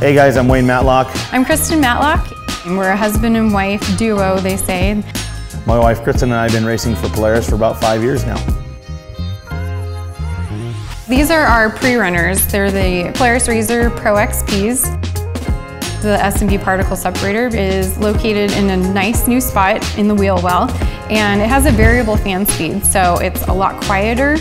Hey guys, I'm Wayne Matlock. I'm Kristen Matlock. And we're a husband and wife duo, they say. My wife Kristen and I have been racing for Polaris for about five years now. These are our pre-runners. They're the Polaris RZR Pro XPs. The S&B particle separator is located in a nice new spot in the wheel well, and it has a variable fan speed, so it's a lot quieter.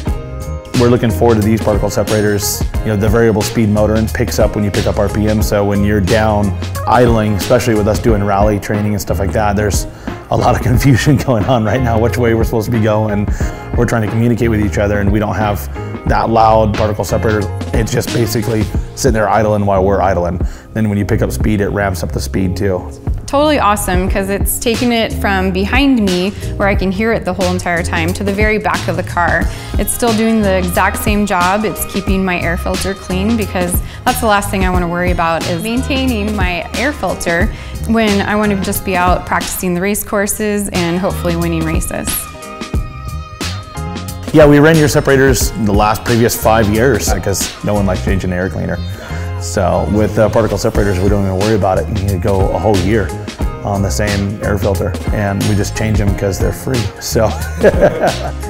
We're looking forward to these particle separators. You know, the variable speed motor picks up when you pick up RPM, so when you're down idling, especially with us doing rally training and stuff like that, there's a lot of confusion going on right now, which way we're supposed to be going. We're trying to communicate with each other and we don't have that loud particle separators. It's just basically sitting there idling while we're idling. Then when you pick up speed, it ramps up the speed too. Totally awesome because it's taking it from behind me where I can hear it the whole entire time to the very back of the car. It's still doing the exact same job. It's keeping my air filter clean because that's the last thing I want to worry about is maintaining my air filter when I want to just be out practicing the race courses and hopefully winning races. Yeah, we ran your separators the last previous five years because no one likes changing air cleaner. So with uh, particle separators, we don't even worry about it. You go a whole year on the same air filter and we just change them because they're free. So